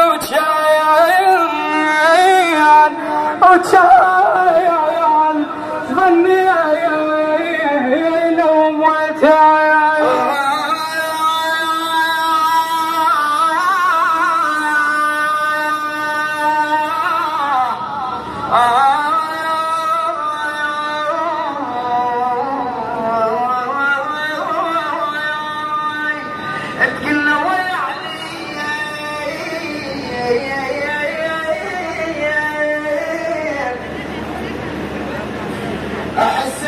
oh child, oh child, ظني لو متى الكل أحس